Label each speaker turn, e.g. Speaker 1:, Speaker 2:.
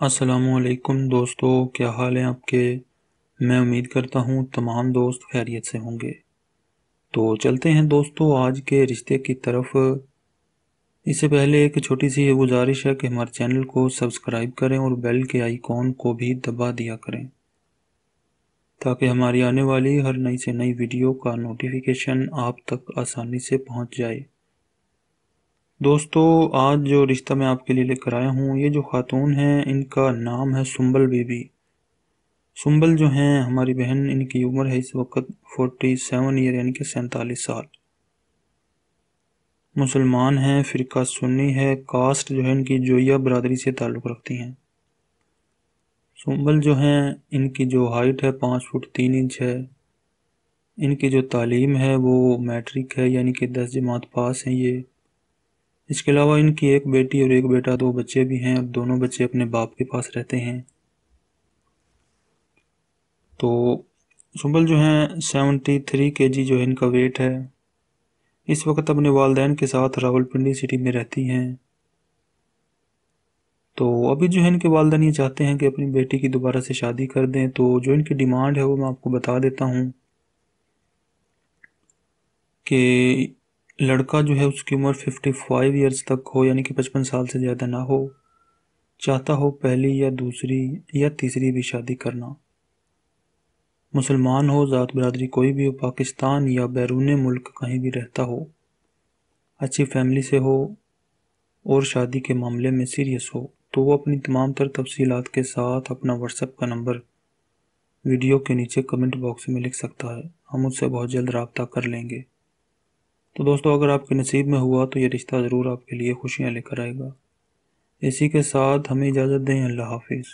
Speaker 1: असलकुम दोस्तों, क्या हाल है आपके? मैं उम्मीद करता हूँ तमाम दोस्त खैरियत से होंगे। तो चलते हैं दोस्तों आज के रिश्ते की तरफ़। इससे पहले एक छोटी सी ये गुजारिश है कि हमारे चैनल को सब्सक्राइब करें और बेल के आइकॉन को भी दबा दिया करें, ताकि हमारी आने वाली हर नई से नई वीडियो का नोटिफिकेशन आप तक आसानी से पहुँच जाए। दोस्तों, आज जो रिश्ता मैं आपके लिए लेकर आया हूँ, ये जो ख़ातून हैं, इनका नाम है सुम्बल बीबी। सुम्बल जो हैं, हमारी बहन इनकी उम्र है इस वक्त फोर्टी सेवन ईयर, यानी कि सैंतालीस साल। मुसलमान हैं, फ़िरका सुन्नी है, कास्ट जो है, इनकी जोया बरदरी से ताल्लुक़ रखती हैं। सुम्बल जो हैं, इनकी जो हाइट है पाँच फुट तीन इंच है। इनकी जो तालीम है, वो मैट्रिक है, यानी कि दस जमात पास हैं ये। इसके अलावा इनकी एक बेटी और एक बेटा, दो बच्चे भी हैं। और दोनों बच्चे अपने बाप के पास रहते हैं। तो सुबल जो हैं सेवेंटी थ्री के जी जो है, इनका वेट है। इस वक्त अपने वालदेन के साथ रावलपिंडी सिटी में रहती हैं। तो अभी जो है, इनके वालदेन ये चाहते हैं कि अपनी बेटी की दोबारा से शादी कर दें। तो जो इनकी डिमांड है, वो मैं आपको बता देता हूँ कि लड़का जो है उसकी उम्र 55 ईयर्स तक हो, यानी कि 55 साल से ज़्यादा ना हो, चाहता हो पहली या दूसरी या तीसरी भी शादी करना। मुसलमान हो, ज़ात बरदरी कोई भी हो, पाकिस्तान या बैरून मुल्क कहीं भी रहता हो, अच्छी फैमिली से हो और शादी के मामले में सीरियस हो तो वो अपनी तमाम तर तफसीलात के साथ अपना व्हाट्सएप का नंबर वीडियो के नीचे कमेंट बॉक्स में लिख सकता है। हम उससे बहुत जल्द रबता कर लेंगे। तो दोस्तों, अगर आपके नसीब में हुआ तो ये रिश्ता ज़रूर आपके लिए खुशियाँ लेकर आएगा। इसी के साथ हमें इजाज़त दें, अल्लाह हाफिज़।